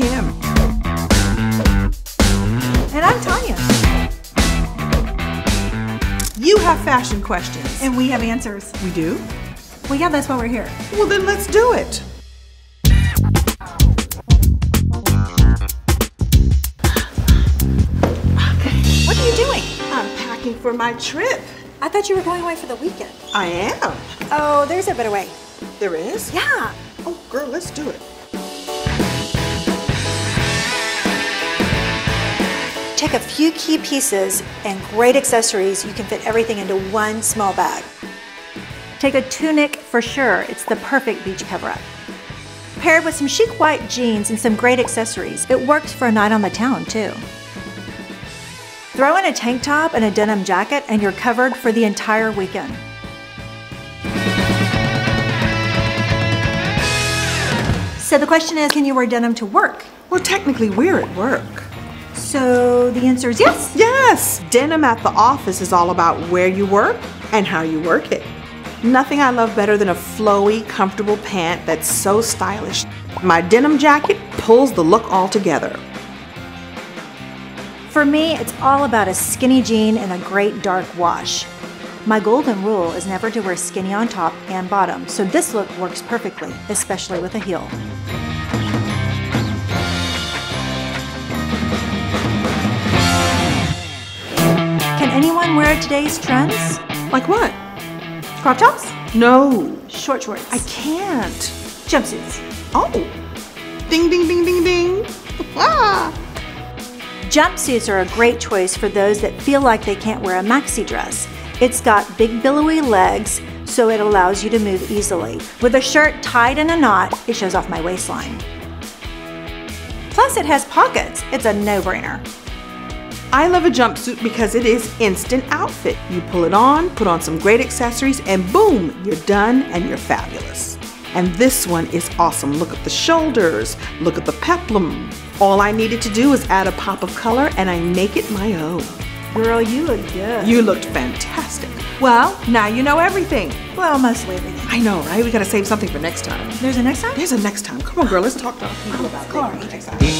Kim. And I'm Tanya. You have fashion questions. And we have answers. We do? Well, yeah, that's why we're here. Well, then let's do it. What are you doing? I'm packing for my trip. I thought you were going away for the weekend. I am. Oh, there's a better way. There is? Yeah. Oh, girl, let's do it. Take a few key pieces and great accessories. You can fit everything into one small bag. Take a tunic for sure. It's the perfect beach cover-up. Paired with some chic white jeans and some great accessories, it works for a night on the town too. Throw in a tank top and a denim jacket and you're covered for the entire weekend. So the question is, can you wear denim to work? Well, technically, we're at work. So the answer is yes. Yes, denim at the office is all about where you work and how you work it. Nothing I love better than a flowy, comfortable pant that's so stylish. My denim jacket pulls the look all together. For me, it's all about a skinny jean and a great dark wash. My golden rule is never to wear skinny on top and bottom, so this look works perfectly, especially with a heel. Anyone wear today's trends? Like what? Crop tops? No, Short shorts? I can't. jumpsuits. Oh, ding, ding, ding, ding, ding. Ah. Jumpsuits are a great choice for those that feel like they can't wear a maxi dress. It's got big billowy legs, so it allows you to move easily. With a shirt tied in a knot, it shows off my waistline. Plus, it has pockets. It's a no-brainer. I love a jumpsuit because it is instant outfit. You pull it on, put on some great accessories, and boom, you're done and you're fabulous. And this one is awesome. Look at the shoulders, look at the peplum. All I needed to do was add a pop of color and I make it my own. Girl, you look good. You looked fantastic. Well, now you know everything. well, mostly everything. I know, right? We gotta save something for next time. There's a next time? There's a next time. Come on, girl, let's talk to people about it.